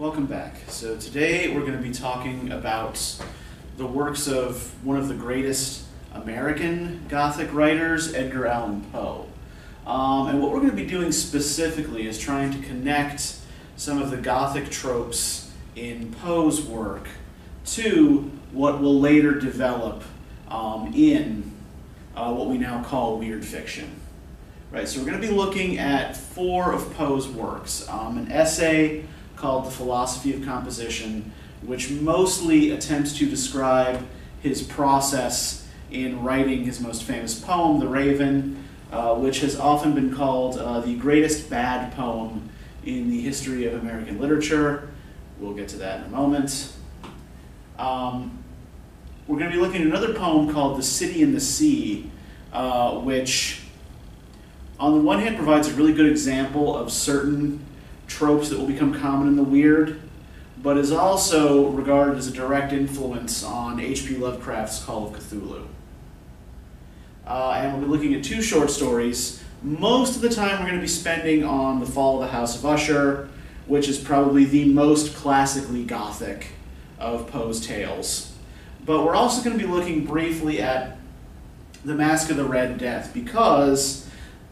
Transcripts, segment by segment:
Welcome back. So today we're going to be talking about the works of one of the greatest American Gothic writers, Edgar Allan Poe. Um, and what we're going to be doing specifically is trying to connect some of the Gothic tropes in Poe's work to what will later develop um, in uh, what we now call weird fiction. Right, so we're going to be looking at four of Poe's works. Um, an essay called The Philosophy of Composition, which mostly attempts to describe his process in writing his most famous poem, The Raven, uh, which has often been called uh, the greatest bad poem in the history of American literature. We'll get to that in a moment. Um, we're going to be looking at another poem called The City in the Sea, uh, which on the one hand provides a really good example of certain tropes that will become common in the weird, but is also regarded as a direct influence on H.P. Lovecraft's Call of Cthulhu. Uh, and we'll be looking at two short stories. Most of the time we're going to be spending on The Fall of the House of Usher, which is probably the most classically gothic of Poe's tales. But we're also going to be looking briefly at The Masque of the Red Death, because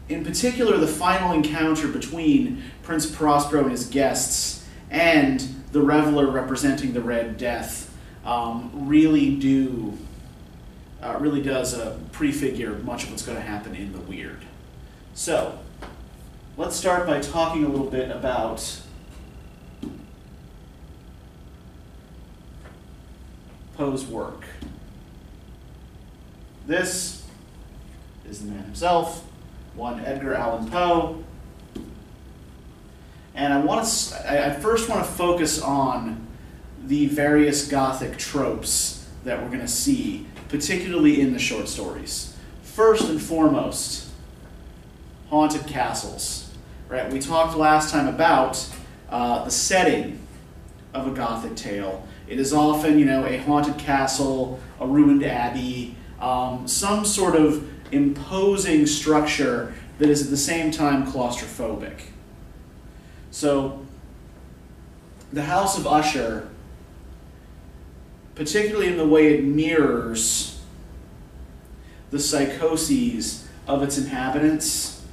in particular, the final encounter between Prince Prospero and his guests and the reveler representing the Red Death um, really do uh, really does uh, prefigure much of what's going to happen in the weird. So, let's start by talking a little bit about Poe's work. This is the man himself one Edgar Allan Poe. And I want to, I first want to focus on the various Gothic tropes that we're going to see, particularly in the short stories. First and foremost, haunted castles. Right? We talked last time about uh, the setting of a Gothic tale. It is often, you know, a haunted castle, a ruined abbey, um, some sort of imposing structure that is at the same time claustrophobic. So, the House of Usher, particularly in the way it mirrors the psychoses of its inhabitants,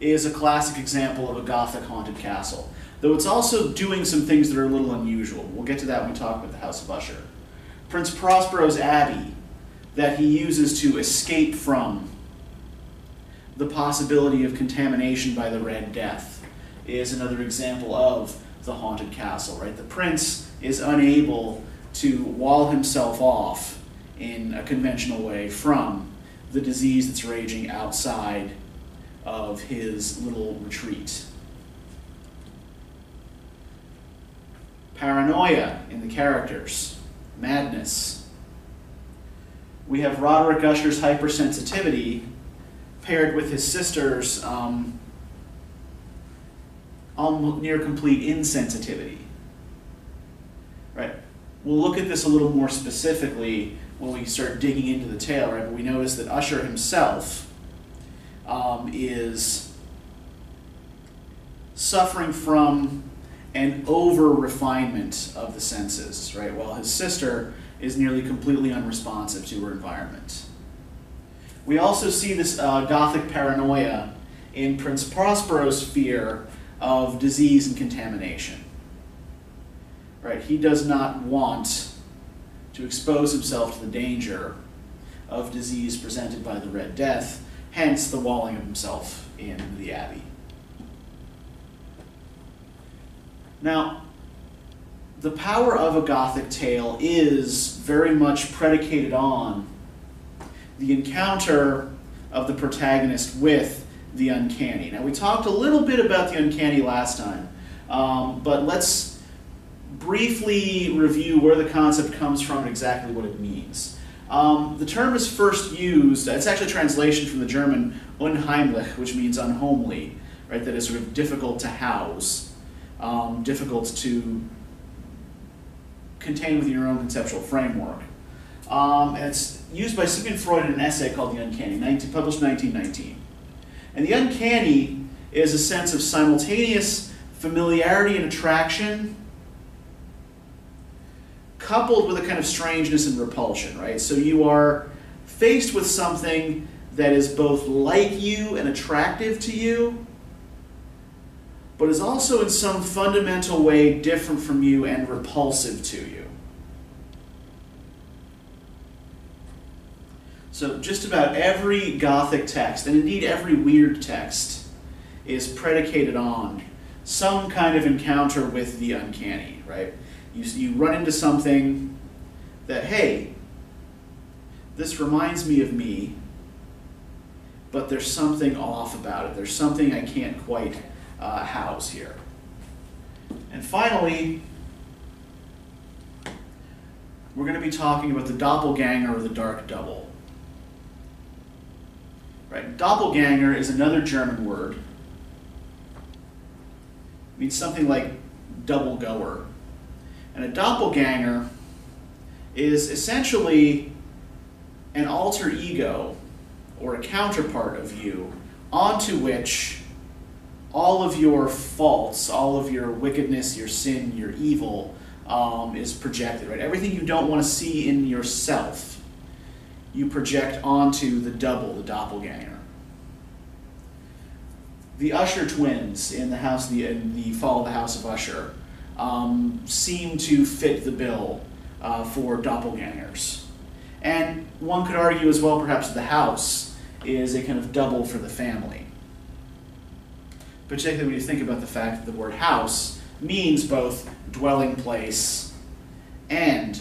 is a classic example of a Gothic haunted castle. Though it's also doing some things that are a little unusual. We'll get to that when we talk about the House of Usher. Prince Prospero's Abbey that he uses to escape from the possibility of contamination by the Red Death is another example of the haunted castle, right? The prince is unable to wall himself off in a conventional way from the disease that's raging outside of his little retreat. Paranoia in the characters, madness, we have Roderick Usher's hypersensitivity paired with his sister's um, almost near complete insensitivity. Right? We'll look at this a little more specifically when we start digging into the tale, right? But we notice that Usher himself um, is suffering from an over refinement of the senses, right? While his sister is nearly completely unresponsive to her environment. We also see this uh, Gothic paranoia in Prince Prospero's fear of disease and contamination. Right? He does not want to expose himself to the danger of disease presented by the Red Death, hence the walling of himself in the Abbey. Now, the power of a Gothic tale is very much predicated on the encounter of the protagonist with the uncanny. Now, we talked a little bit about the uncanny last time, um, but let's briefly review where the concept comes from and exactly what it means. Um, the term is first used, it's actually a translation from the German unheimlich, which means unhomely, right? That is sort of difficult to house, um, difficult to contained within your own conceptual framework. Um, it's used by Sigmund Freud in an essay called The Uncanny, 19, published 1919. And the uncanny is a sense of simultaneous familiarity and attraction coupled with a kind of strangeness and repulsion, right? So you are faced with something that is both like you and attractive to you, but is also in some fundamental way different from you and repulsive to you. So, just about every Gothic text, and indeed every weird text, is predicated on some kind of encounter with the uncanny, right? You, you run into something that, hey, this reminds me of me, but there's something off about it. There's something I can't quite uh, house here. And finally, we're going to be talking about the doppelganger or the dark double. Right? Doppelganger is another German word. It means something like double goer. And a doppelganger is essentially an alter ego or a counterpart of you onto which all of your faults, all of your wickedness, your sin, your evil um, is projected, right? Everything you don't want to see in yourself, you project onto the double, the doppelganger. The Usher twins in the house, the, in the Fall of the House of Usher, um, seem to fit the bill uh, for doppelgangers. And one could argue as well, perhaps the house is a kind of double for the family. Particularly when you think about the fact that the word house means both dwelling place and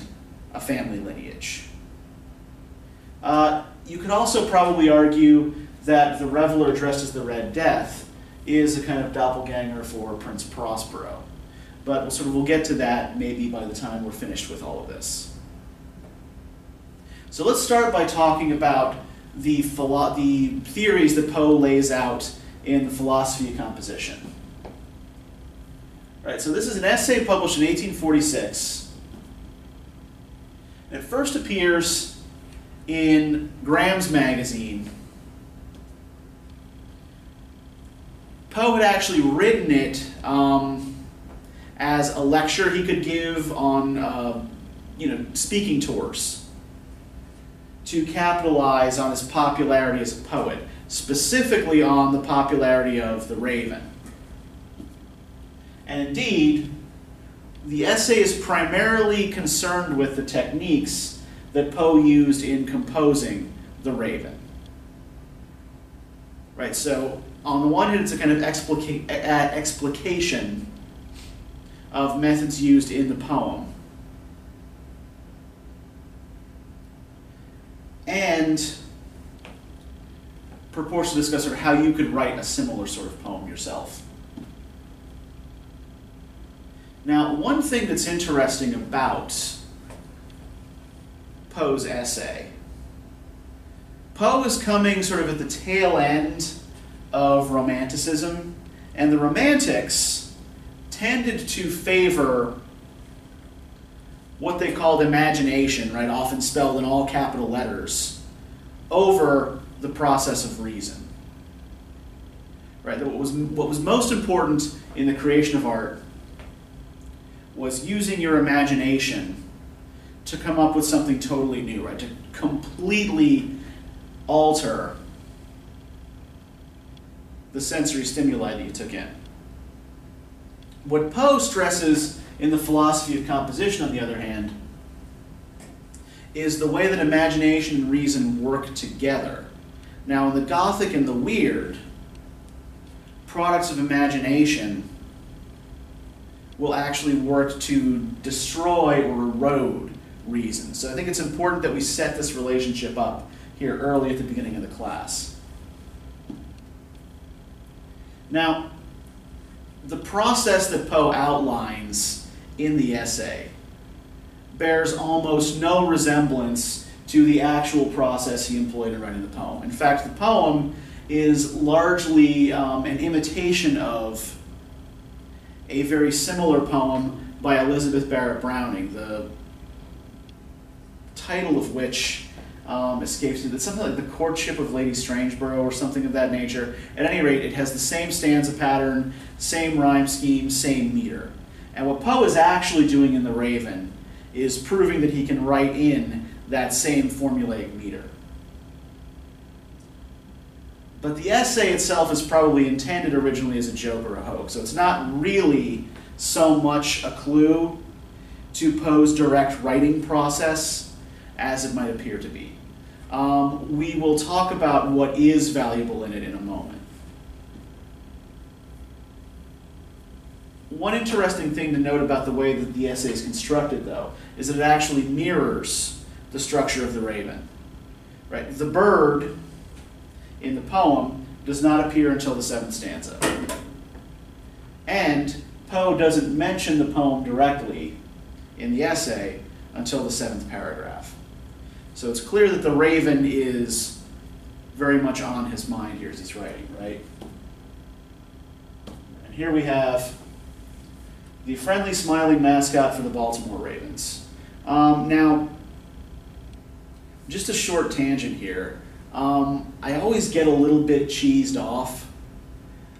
a family lineage. Uh, you could also probably argue that the reveler dressed as the Red Death is a kind of doppelganger for Prince Prospero. But we'll sort of we'll get to that maybe by the time we're finished with all of this. So let's start by talking about the, the theories that Poe lays out in the philosophy of composition. Right, so this is an essay published in 1846. It first appears in Graham's magazine. Poe had actually written it um, as a lecture he could give on, uh, you know, speaking tours to capitalize on his popularity as a poet, specifically on the popularity of The Raven. And indeed, the essay is primarily concerned with the techniques that Poe used in composing The Raven. Right, so on the one hand, it's a kind of explica- explication of methods used in the poem. And purports to discuss sort of how you could write a similar sort of poem yourself. Now, one thing that's interesting about Poe's essay, Poe is coming sort of at the tail end of Romanticism, and the Romantics tended to favor what they called imagination, right, often spelled in all capital letters, over the process of reason. Right, that what was, what was most important in the creation of art was using your imagination to come up with something totally new, right, to completely alter the sensory stimuli that you took in. What Poe stresses in the philosophy of composition, on the other hand, is the way that imagination and reason work together. Now, in the Gothic and the weird, products of imagination will actually work to destroy or erode reason. So I think it's important that we set this relationship up here early at the beginning of the class. Now, the process that Poe outlines in the essay bears almost no resemblance to the actual process he employed in writing the poem. In fact, the poem is largely um, an imitation of a very similar poem by Elizabeth Barrett Browning, the title of which um, escapes me. It's something like the courtship of Lady Strangeborough or something of that nature. At any rate, it has the same stanza pattern, same rhyme scheme, same meter. And what Poe is actually doing in The Raven is proving that he can write in that same formulaic meter. But the essay itself is probably intended originally as a joke or a hoax, so it's not really so much a clue to Poe's direct writing process as it might appear to be. Um, we will talk about what is valuable in it in a moment. One interesting thing to note about the way that the essay is constructed, though, is that it actually mirrors the structure of the raven. Right? The bird in the poem does not appear until the seventh stanza. And Poe doesn't mention the poem directly in the essay until the seventh paragraph. So it's clear that the raven is very much on his mind here as he's writing, right? And here we have the friendly, smiling mascot for the Baltimore Ravens. Um, now, just a short tangent here. Um, I always get a little bit cheesed off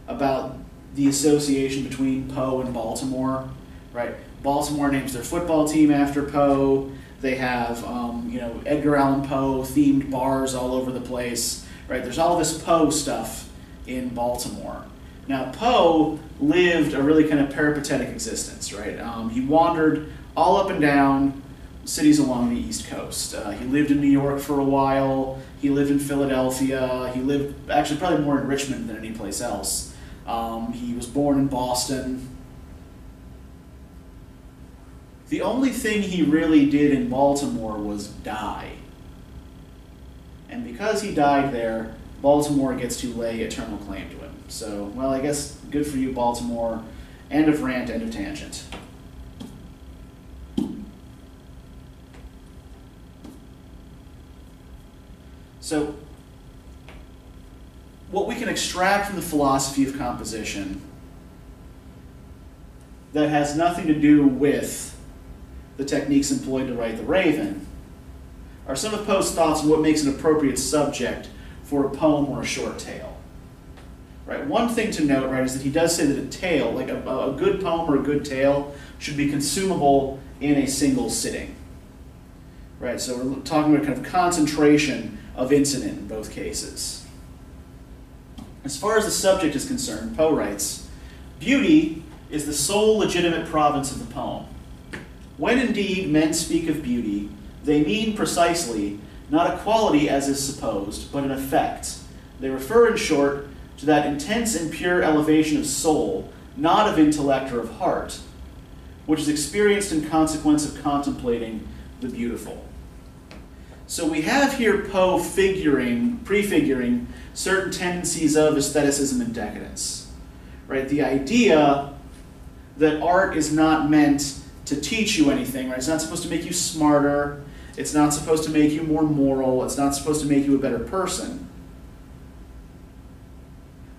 about the association between Poe and Baltimore, right? Baltimore names their football team after Poe. They have, um, you know, Edgar Allan Poe themed bars all over the place, right? There's all this Poe stuff in Baltimore. Now, Poe lived a really kind of peripatetic existence, right? Um, he wandered all up and down cities along the East Coast. Uh, he lived in New York for a while. He lived in Philadelphia. He lived actually probably more in Richmond than any place else. Um, he was born in Boston. The only thing he really did in Baltimore was die. And because he died there, Baltimore gets to lay eternal claim to him. So, well, I guess good for you, Baltimore. End of rant, end of tangent. So, what we can extract from the philosophy of composition that has nothing to do with the techniques employed to write The Raven are some of Poe's thoughts on what makes an appropriate subject for a poem or a short tale. Right. One thing to note, right, is that he does say that a tale, like a, a good poem or a good tale, should be consumable in a single sitting. Right. So we're talking about kind of concentration of incident in both cases. As far as the subject is concerned, Poe writes, Beauty is the sole legitimate province of the poem. When indeed men speak of beauty, they mean precisely not a quality as is supposed, but an effect. They refer, in short, to that intense and pure elevation of soul, not of intellect or of heart, which is experienced in consequence of contemplating the beautiful. So we have here Poe figuring, prefiguring certain tendencies of aestheticism and decadence. Right? The idea that art is not meant to teach you anything, right? It's not supposed to make you smarter. It's not supposed to make you more moral. It's not supposed to make you a better person.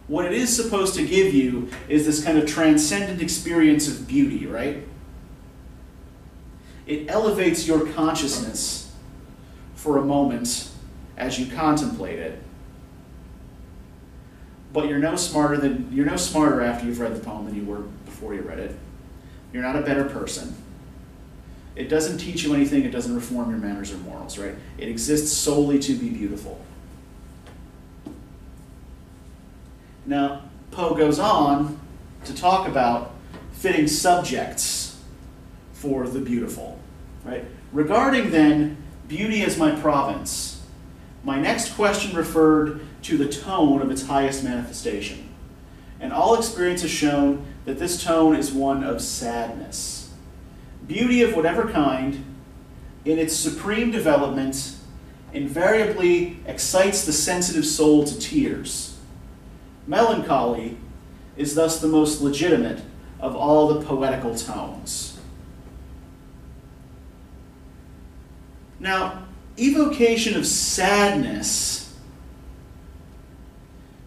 What it is supposed to give you is this kind of transcendent experience of beauty, right? It elevates your consciousness for a moment as you contemplate it. But you're no smarter than you're no smarter after you've read the poem than you were before you read it. You're not a better person. It doesn't teach you anything, it doesn't reform your manners or morals, right? It exists solely to be beautiful. Now, Poe goes on to talk about fitting subjects for the beautiful, right? Regarding then beauty as my province, my next question referred to the tone of its highest manifestation. And all experience has shown that this tone is one of sadness. Beauty of whatever kind, in its supreme development, invariably excites the sensitive soul to tears. Melancholy is thus the most legitimate of all the poetical tones. Now, evocation of sadness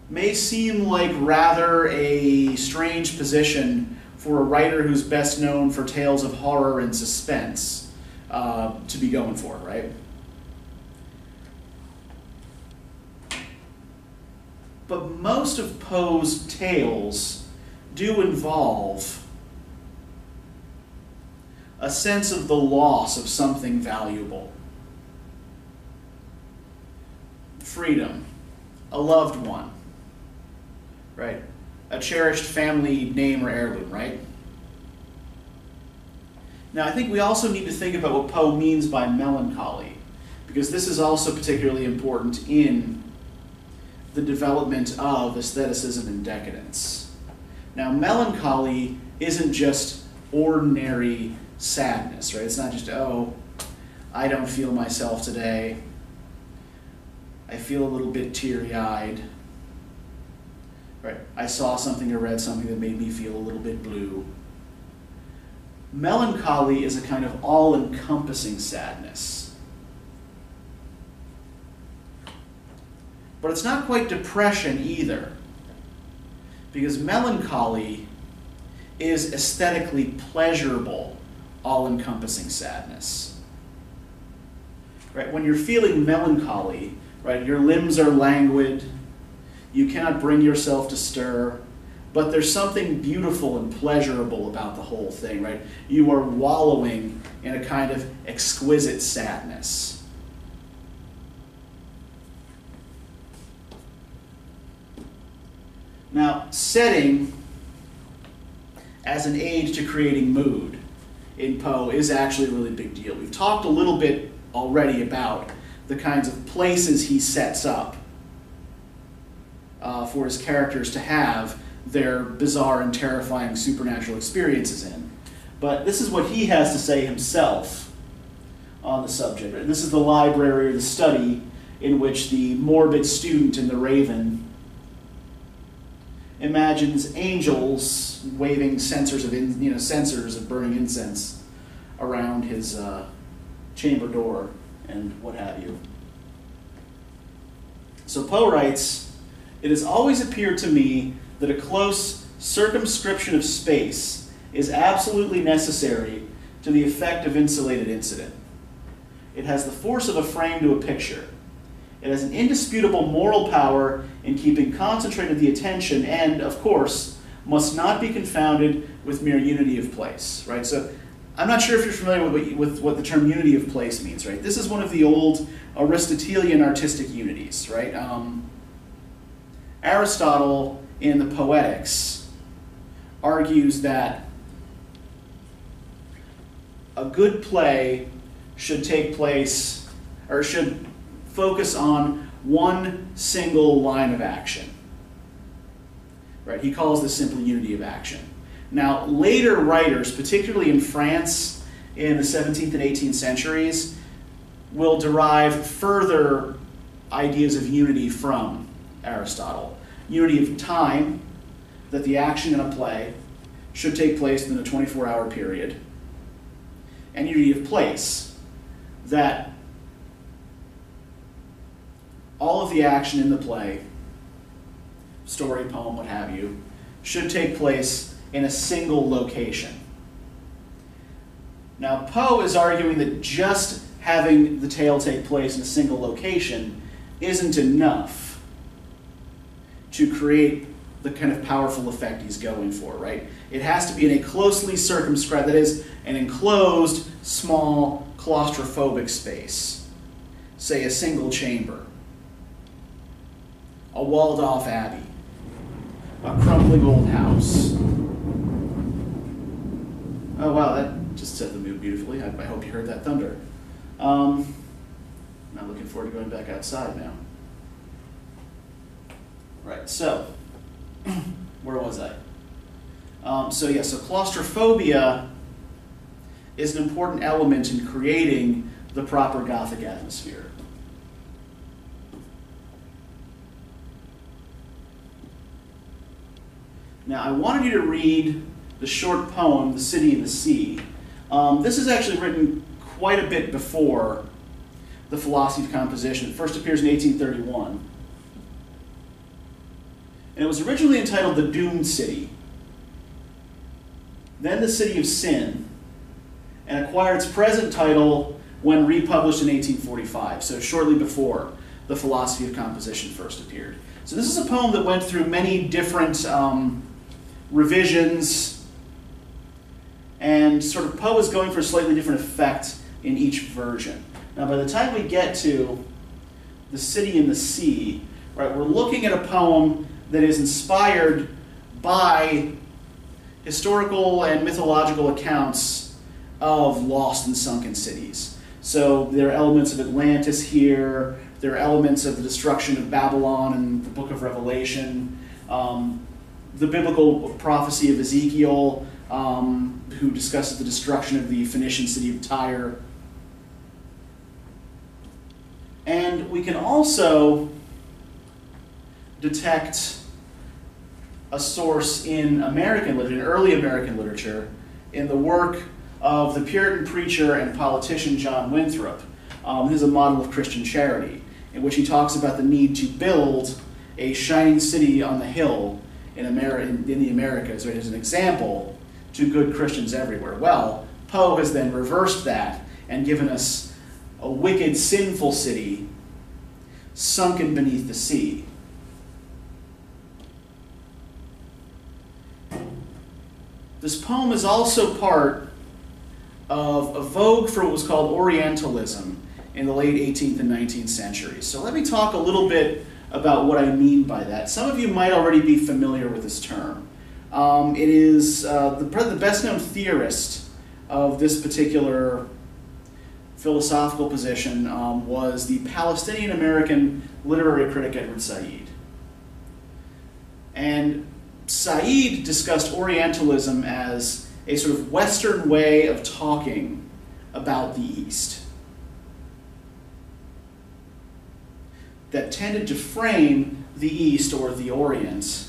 may seem like rather a strange position for a writer who's best known for tales of horror and suspense uh, to be going for, right? But most of Poe's tales do involve a sense of the loss of something valuable. Freedom, a loved one, right? A cherished family name or heirloom, right? Now, I think we also need to think about what Poe means by melancholy, because this is also particularly important in the development of aestheticism and decadence. Now, melancholy isn't just ordinary sadness, right? It's not just, oh, I don't feel myself today. I feel a little bit teary eyed. Right? I saw something or read something that made me feel a little bit blue. Melancholy is a kind of all encompassing sadness. But it's not quite depression either. Because melancholy is aesthetically pleasurable all encompassing sadness. Right? When you're feeling melancholy, right, your limbs are languid, you cannot bring yourself to stir, but there's something beautiful and pleasurable about the whole thing, right? You are wallowing in a kind of exquisite sadness. Now, setting as an aid to creating mood in Poe is actually a really big deal. We've talked a little bit already about the kinds of places he sets up uh, for his characters to have their bizarre and terrifying supernatural experiences in. But this is what he has to say himself on the subject. And this is the library or the study in which the morbid student in The Raven imagines angels waving censers of in, you know censers of burning incense around his uh, chamber door and what have you. So Poe writes, "It has always appeared to me that a close circumscription of space is absolutely necessary to the effect of insulated incident. It has the force of a frame to a picture." It has an indisputable moral power in keeping concentrated the attention and, of course, must not be confounded with mere unity of place, right? So I'm not sure if you're familiar with what, with what the term unity of place means, right? This is one of the old Aristotelian artistic unities, right? Um, Aristotle in the Poetics argues that a good play should take place, or should focus on one single line of action. Right? He calls this simply unity of action. Now, later writers, particularly in France in the 17th and 18th centuries, will derive further ideas of unity from Aristotle. Unity of time, that the action in a play should take place within a 24 hour period, and unity of place, that all of the action in the play, story, poem, what have you, should take place in a single location. Now, Poe is arguing that just having the tale take place in a single location isn't enough to create the kind of powerful effect he's going for, right? It has to be in a closely circumscribed, that is, an enclosed, small, claustrophobic space, say a single chamber a walled off abbey, a crumbling old house. Oh, wow, that just set the mood beautifully. I, I hope you heard that thunder. Um, I'm looking forward to going back outside now. Right, so, where was I? Um, so, yeah, so claustrophobia is an important element in creating the proper Gothic atmosphere. Now, I wanted you to read the short poem, The City in the Sea. Um, this is actually written quite a bit before the philosophy of composition. It first appears in 1831. And it was originally entitled The Doomed City, then The City of Sin, and acquired its present title when republished in 1845, so shortly before the philosophy of composition first appeared. So this is a poem that went through many different um, revisions, and sort of Poe is going for a slightly different effect in each version. Now, by the time we get to the city and the sea, right, we're looking at a poem that is inspired by historical and mythological accounts of lost and sunken cities. So there are elements of Atlantis here, there are elements of the destruction of Babylon in the book of Revelation, um, the biblical prophecy of Ezekiel, um, who discusses the destruction of the Phoenician city of Tyre. And we can also detect a source in American literature, in early American literature, in the work of the Puritan preacher and politician John Winthrop. Um, this is a model of Christian charity, in which he talks about the need to build a shining city on the hill in, Ameri- in, in the Americas, right, as an example to good Christians everywhere. Well, Poe has then reversed that and given us a wicked, sinful city sunken beneath the sea. This poem is also part of a vogue for what was called Orientalism in the late 18th and 19th centuries. So let me talk a little bit about what I mean by that. Some of you might already be familiar with this term. Um, it is uh, the, the best known theorist of this particular philosophical position um, was the Palestinian American literary critic Edward Said. And Said discussed Orientalism as a sort of Western way of talking about the East that tended to frame the East or the Orient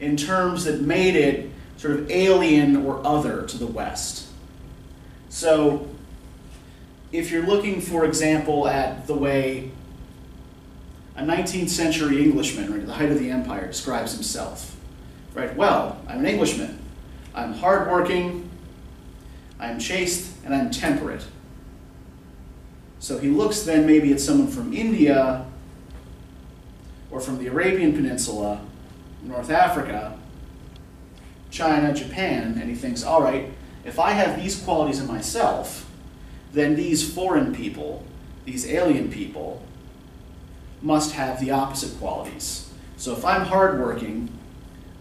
in terms that made it sort of alien or other to the West. So, if you're looking, for example, at the way a 19th century Englishman, right, at the height of the empire, describes himself. Right? Well, I'm an Englishman. I'm hardworking, I'm chaste, and I'm temperate. So he looks then maybe at someone from India or from the Arabian Peninsula, North Africa, China, Japan, and he thinks, all right, if I have these qualities in myself, then these foreign people, these alien people, must have the opposite qualities. So if I'm hardworking,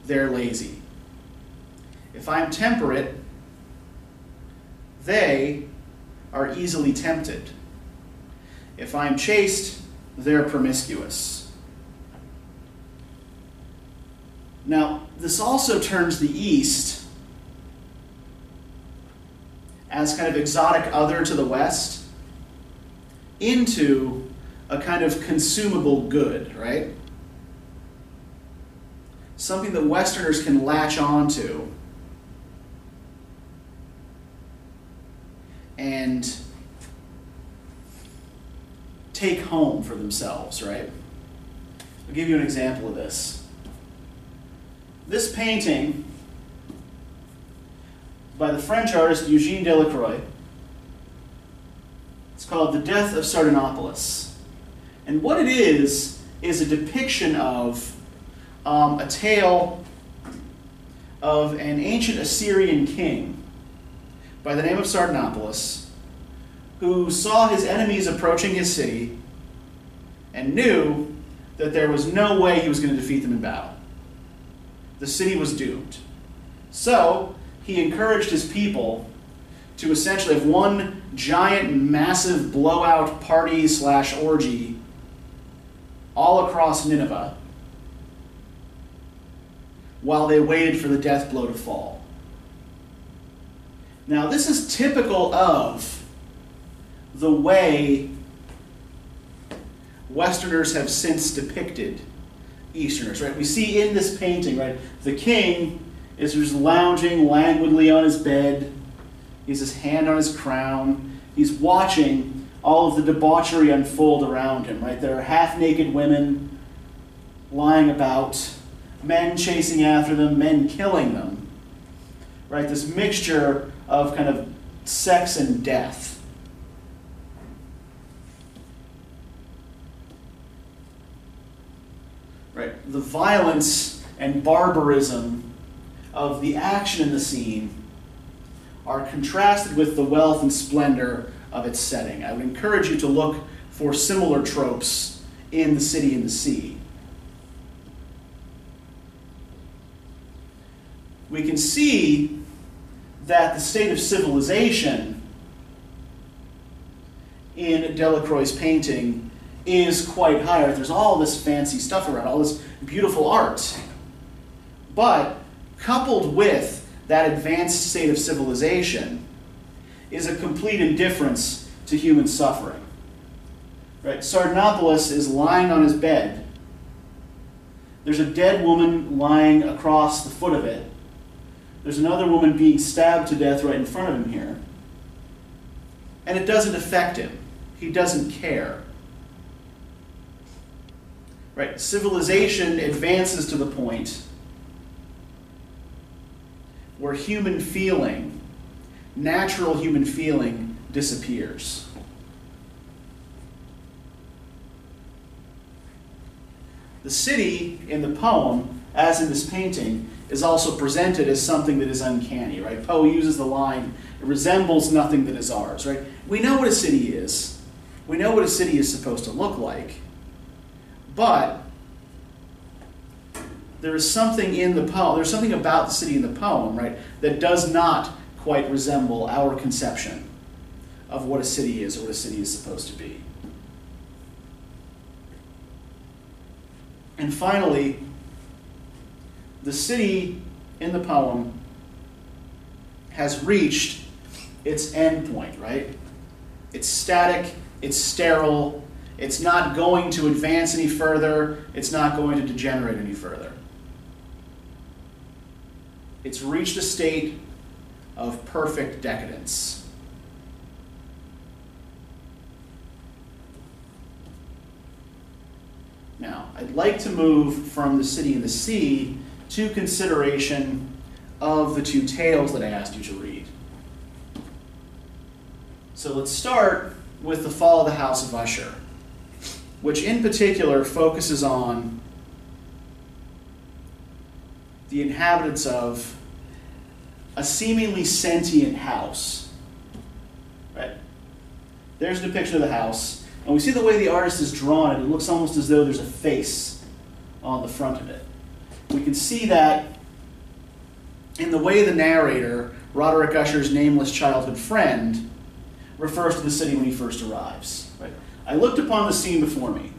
they're lazy. If I'm temperate, they are easily tempted. If I'm chaste, they're promiscuous. Now, this also turns the East as kind of exotic other to the West into a kind of consumable good, right? Something that Westerners can latch onto and take home for themselves, right? I'll give you an example of this. This painting by the French artist Eugene Delacroix. It's called The Death of Sardanapalus. And what it is, is a depiction of um, a tale of an ancient Assyrian king by the name of Sardanapalus who saw his enemies approaching his city and knew that there was no way he was going to defeat them in battle. The city was doomed. So, he encouraged his people to essentially have one giant, massive blowout party slash orgy all across Nineveh while they waited for the death blow to fall. Now, this is typical of the way Westerners have since depicted Easterners, right? We see in this painting, right, the king is just lounging languidly on his bed. He has his hand on his crown. He's watching all of the debauchery unfold around him, right? There are half naked women lying about, men chasing after them, men killing them, right? This mixture of kind of sex and death. right? The violence and barbarism of the action in the scene are contrasted with the wealth and splendor of its setting. I would encourage you to look for similar tropes in The City and the Sea. We can see that the state of civilization in Delacroix's painting is quite high. There's all this fancy stuff around, all this beautiful art. But coupled with that advanced state of civilization is a complete indifference to human suffering. Right? Sardanapalus is lying on his bed. There's a dead woman lying across the foot of it. There's another woman being stabbed to death right in front of him here. And it doesn't affect him. He doesn't care. Right? Civilization advances to the point where human feeling, natural human feeling, disappears. The city in the poem, as in this painting, is also presented as something that is uncanny, right? Poe uses the line, it resembles nothing that is ours, right? We know what a city is. We know what a city is supposed to look like. But there is something in the poem, there's something about the city in the poem, right, that does not quite resemble our conception of what a city is or what a city is supposed to be. And finally, the city in the poem has reached its end point, right? It's static, it's sterile, it's not going to advance any further, it's not going to degenerate any further. It's reached a state of perfect decadence. Now, I'd like to move from the city and the sea to consideration of the two tales that I asked you to read. So let's start with The Fall of the House of Usher, which in particular focuses on the inhabitants of a seemingly sentient house. Right? There's a depiction of the house, and we see the way the artist has drawn it. It looks almost as though there's a face on the front of it. We can see that in the way the narrator, Roderick Usher's nameless childhood friend, refers to the city when he first arrives. Right? I looked upon the scene before me,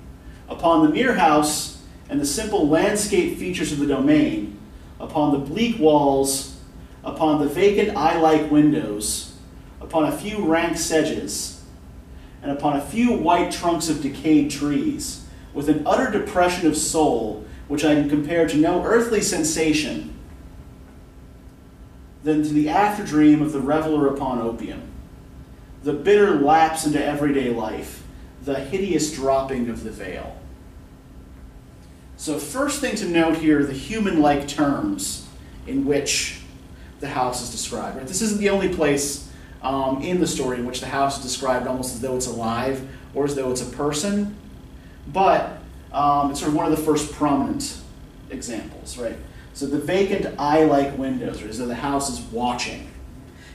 upon the mere house and the simple landscape features of the domain, upon the bleak walls, upon the vacant eye like windows, upon a few rank sedges, and upon a few white trunks of decayed trees, with an utter depression of soul which I can compare to no earthly sensation than to the after dream of the reveler upon opium, the bitter lapse into everyday life, the hideous dropping of the veil. So, first thing to note here the human like terms in which the house is described. Right? This isn't the only place um, in the story in which the house is described almost as though it's alive or as though it's a person, but um, it's sort of one of the first prominent examples, right? So the vacant eye-like windows, right, as though the house is watching.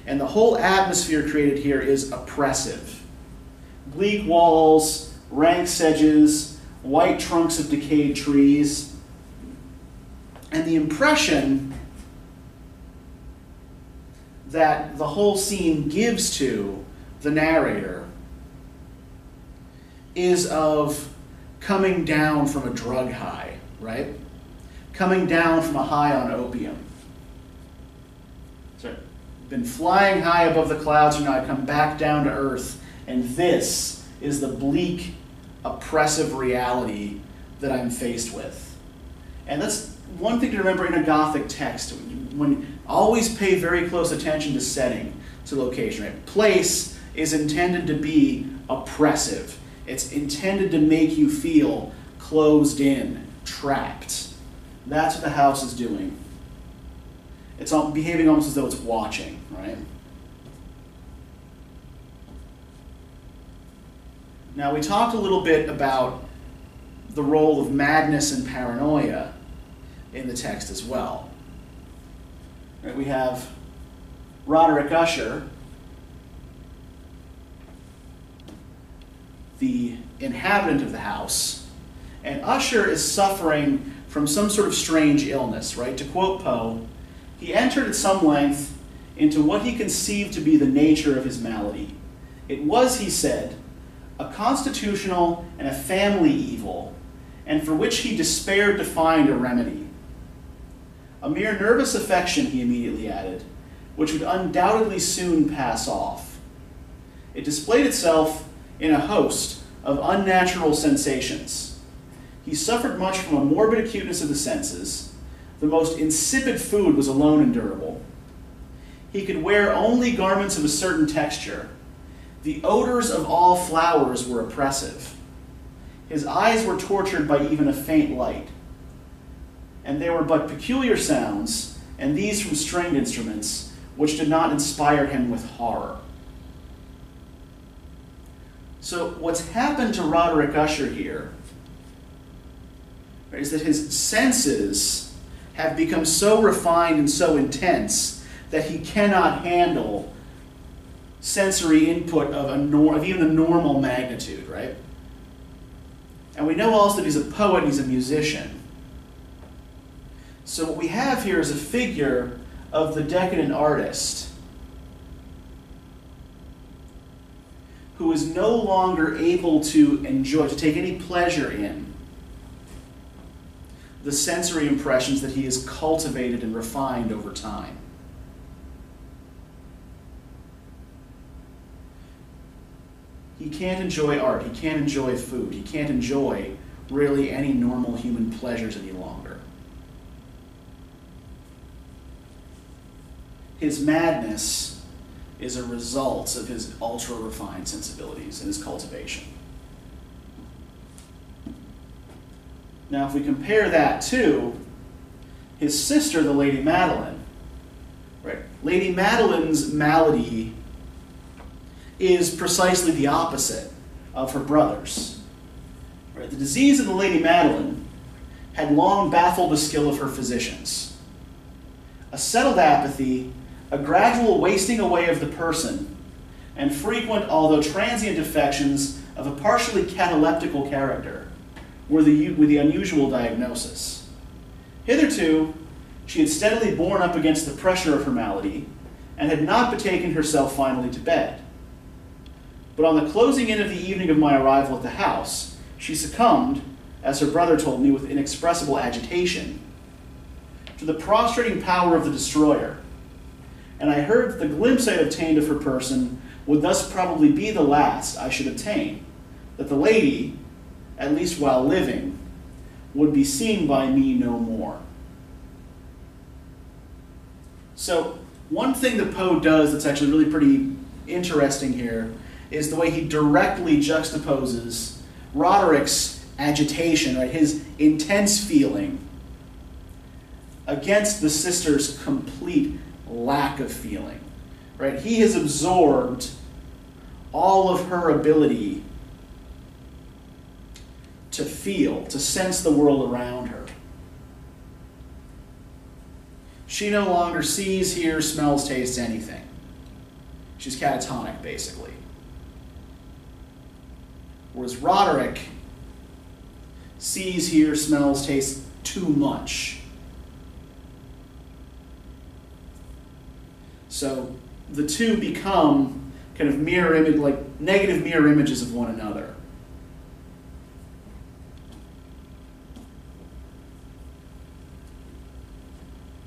And the whole atmosphere created here is oppressive. Bleak walls, rank sedges, white trunks of decayed trees, and the impression that the whole scene gives to the narrator is of coming down from a drug high, right? Coming down from a high on opium. So, been flying high above the clouds, and now I come back down to earth, and this is the bleak oppressive reality that I'm faced with. And that's one thing to remember in a Gothic text. When always pay very close attention to setting, to location. Right? Place is intended to be oppressive. It's intended to make you feel closed in, trapped. That's what the house is doing. It's behaving almost as though it's watching, right? Now, we talked a little bit about the role of madness and paranoia in the text as well. Right, we have Roderick Usher, the inhabitant of the house, and Usher is suffering from some sort of strange illness, right? To quote Poe, he entered at some length into what he conceived to be the nature of his malady. It was, he said, a constitutional and a family evil, and for which he despaired to find a remedy. A mere nervous affection, he immediately added, which would undoubtedly soon pass off. It displayed itself in a host of unnatural sensations. He suffered much from a morbid acuteness of the senses. The most insipid food was alone endurable. He could wear only garments of a certain texture. The odors of all flowers were oppressive. His eyes were tortured by even a faint light. And there were but peculiar sounds, and these from stringed instruments, which did not inspire him with horror. So, what's happened to Roderick Usher here is that his senses have become so refined and so intense that he cannot handle sensory input of, a nor- of even a normal magnitude, right? And we know also that he's a poet, he's a musician. So, what we have here is a figure of the decadent artist who is no longer able to enjoy, to take any pleasure in the sensory impressions that he has cultivated and refined over time. He can't enjoy art, he can't enjoy food, he can't enjoy really any normal human pleasures any longer. His madness is a result of his ultra refined sensibilities and his cultivation. Now, if we compare that to his sister, the Lady Madeline, right? Lady Madeline's malady is precisely the opposite of her brother's. Right? The disease of the Lady Madeline had long baffled the skill of her physicians. A settled apathy a gradual wasting away of the person, and frequent, although transient, affections of a partially cataleptical character were the, were the unusual diagnosis. Hitherto, she had steadily borne up against the pressure of her malady and had not betaken herself finally to bed. But on the closing in of the evening of my arrival at the house, she succumbed, as her brother told me with inexpressible agitation, to the prostrating power of the destroyer and I heard that the glimpse I had obtained of her person would thus probably be the last I should obtain, that the lady, at least while living, would be seen by me no more. So, one thing that Poe does that's actually really pretty interesting here is the way he directly juxtaposes Roderick's agitation, right, his intense feeling, against the sister's complete lack of feeling. Right? He has absorbed all of her ability to feel, to sense the world around her. She no longer sees, hears, smells, tastes anything. She's catatonic, basically. Whereas Roderick sees, hears, smells, tastes too much. So the two become kind of mirror image, like negative mirror images of one another.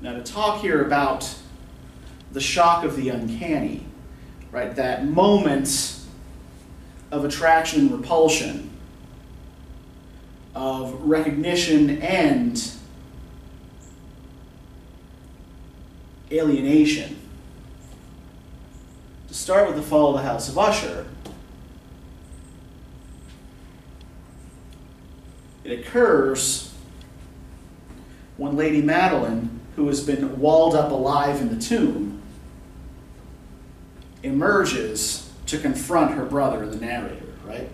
Now, to talk here about the shock of the uncanny, right? That moment of attraction and repulsion, of recognition and alienation. To start with the fall of the House of Usher, it occurs when Lady Madeline, who has been walled up alive in the tomb, emerges to confront her brother, the narrator, right?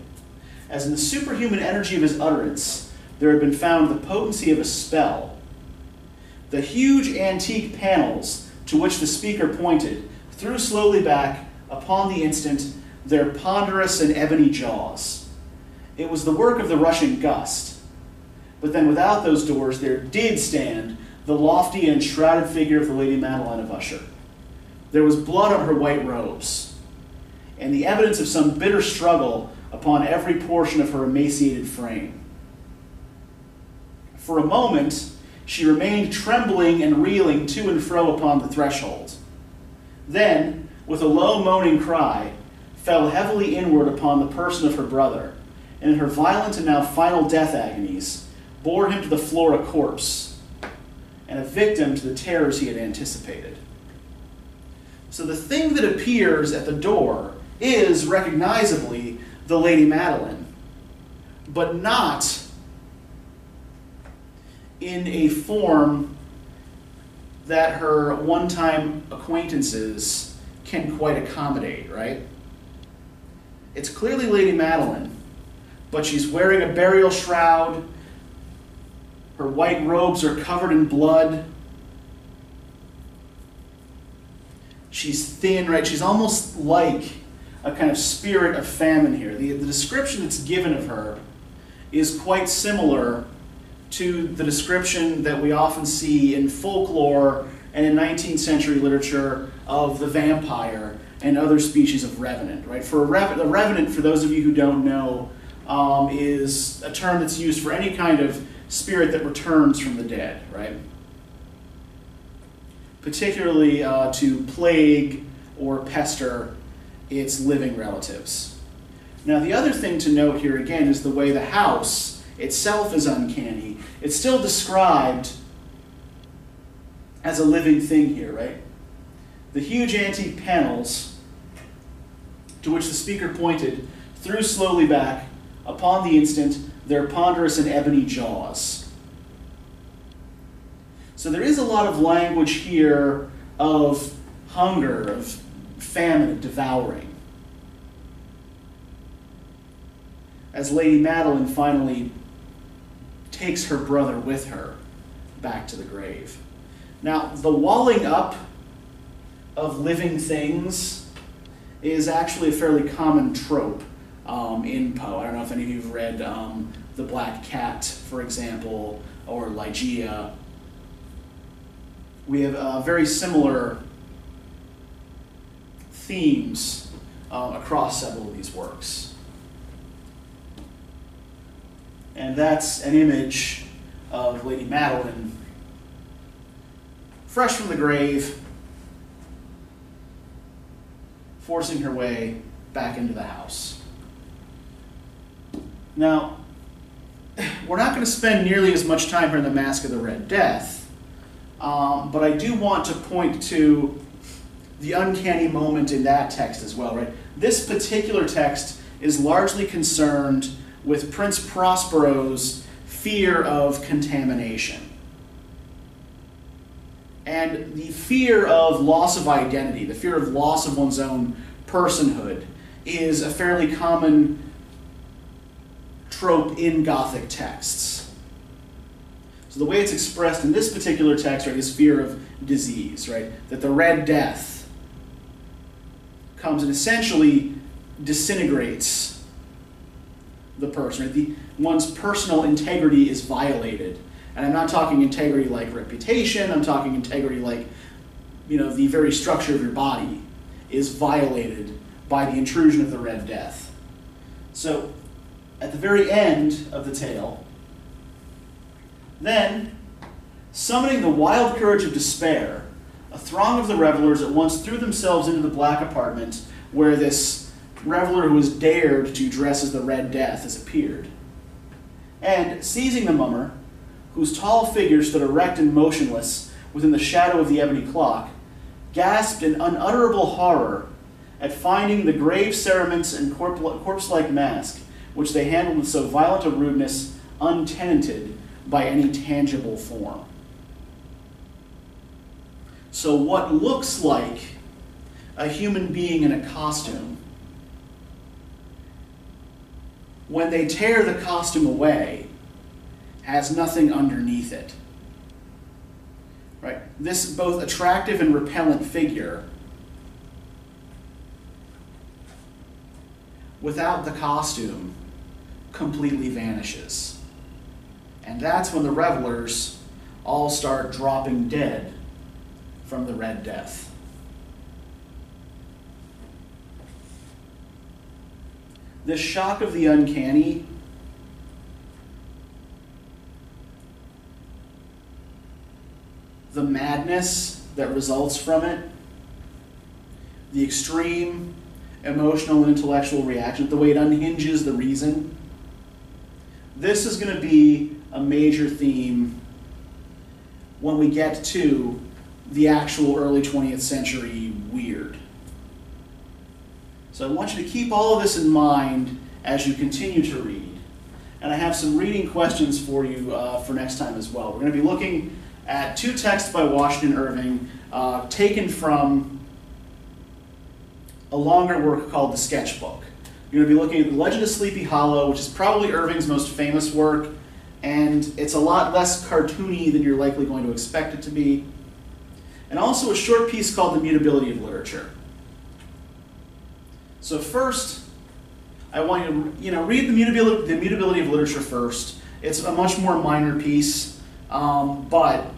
As in the superhuman energy of his utterance, there had been found the potency of a spell. The huge antique panels to which the speaker pointed threw slowly back, upon the instant, their ponderous and ebony jaws. It was the work of the rushing gust. But then without those doors, there did stand the lofty and shrouded figure of the Lady Madeline of Usher. There was blood on her white robes, and the evidence of some bitter struggle upon every portion of her emaciated frame. For a moment, she remained trembling and reeling to and fro upon the threshold. Then, with a low moaning cry, fell heavily inward upon the person of her brother, and in her violent and now final death agonies, bore him to the floor a corpse, and a victim to the terrors he had anticipated. So the thing that appears at the door is recognizably the Lady Madeline, but not in a form that her one time acquaintances can quite accommodate, right? It's clearly Lady Madeline, but she's wearing a burial shroud. Her white robes are covered in blood. She's thin, right? She's almost like a kind of spirit of famine here. The, the description that's given of her is quite similar to the description that we often see in folklore and in 19th century literature of the vampire and other species of revenant. Right? For a, rev- a revenant, for those of you who don't know, um, is a term that's used for any kind of spirit that returns from the dead. Right? Particularly uh, to plague or pester its living relatives. Now, the other thing to note here again is the way the house itself is uncanny. It's still described as a living thing here, right? The huge antique panels to which the speaker pointed threw slowly back, upon the instant, their ponderous and ebony jaws. So there is a lot of language here of hunger, of famine, devouring. As Lady Madeline finally takes her brother with her back to the grave. Now, the walling up of living things is actually a fairly common trope um, in Poe. I don't know if any of you have read um, The Black Cat, for example, or Ligeia. We have a very similar themes uh, across several of these works. And that's an image of Lady Madeline, fresh from the grave, forcing her way back into the house. Now, we're not going to spend nearly as much time here in the Masque of the Red Death, um, but I do want to point to the uncanny moment in that text as well, right? This particular text is largely concerned with Prince Prospero's fear of contamination. And the fear of loss of identity, the fear of loss of one's own personhood, is a fairly common trope in Gothic texts. So the way it's expressed in this particular text, right, is fear of disease, right? That the Red Death comes and essentially disintegrates the person. The, one's personal integrity is violated. And I'm not talking integrity like reputation, I'm talking integrity like, you know, the very structure of your body is violated by the intrusion of the Red Death. So, at the very end of the tale, then, summoning the wild courage of despair, a throng of the revelers at once threw themselves into the black apartment where this reveler who was dared to dress as the Red Death has appeared. And seizing the mummer, whose tall figure stood erect and motionless within the shadow of the ebony clock, gasped in unutterable horror at finding the grave cerements and corpse like mask, which they handled with so violent a rudeness, untenanted by any tangible form. So, what looks like a human being in a costume, when they tear the costume away, has nothing underneath it. Right? This both attractive and repellent figure, without the costume, completely vanishes. And that's when the revelers all start dropping dead from the Red Death. The shock of the uncanny the madness that results from it, the extreme emotional and intellectual reaction, the way it unhinges the reason. This is going to be a major theme when we get to the actual early 20th century weird. So I want you to keep all of this in mind as you continue to read. And I have some reading questions for you uh, for next time as well. We're going to be looking at two texts by Washington Irving uh, taken from a longer work called The Sketchbook. You're going to be looking at The Legend of Sleepy Hollow, which is probably Irving's most famous work, and it's a lot less cartoony than you're likely going to expect it to be. And also a short piece called The Mutability of Literature. So first, I want you to you know read the mutability, the mutability of literature first. It's a much more minor piece, um, but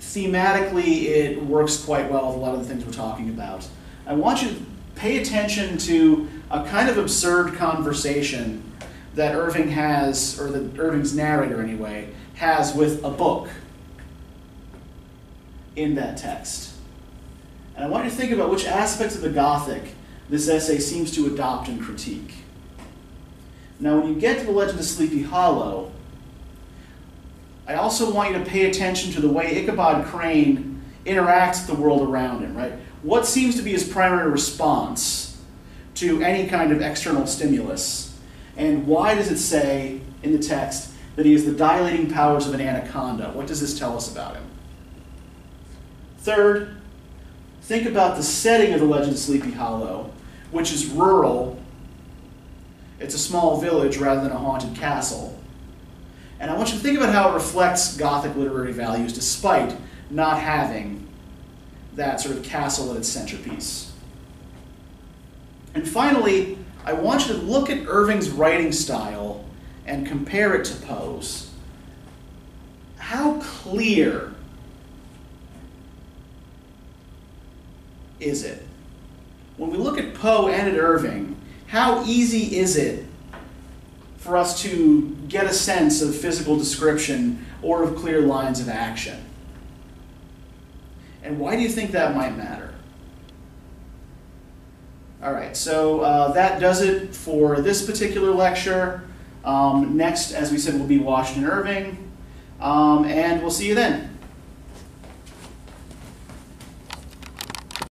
thematically it works quite well with a lot of the things we're talking about. I want you to pay attention to a kind of absurd conversation that Irving has, or that Irving's narrator anyway, has with a book in that text. And I want you to think about which aspects of the Gothic this essay seems to adopt and critique. Now, when you get to the legend of Sleepy Hollow, I also want you to pay attention to the way Ichabod Crane interacts with the world around him, right? What seems to be his primary response to any kind of external stimulus? And why does it say in the text that he has the dilating powers of an anaconda? What does this tell us about him? Third, think about the setting of the legend of Sleepy Hollow, which is rural. It's a small village rather than a haunted castle. And I want you to think about how it reflects Gothic literary values despite not having that sort of castle at its centerpiece. And finally, I want you to look at Irving's writing style and compare it to Poe's. How clear is it? When we look at Poe and at Irving, how easy is it for us to get a sense of physical description or of clear lines of action? And why do you think that might matter? All right, so uh, that does it for this particular lecture. Um, next, as we said, will be Washington Irving, um, and we'll see you then.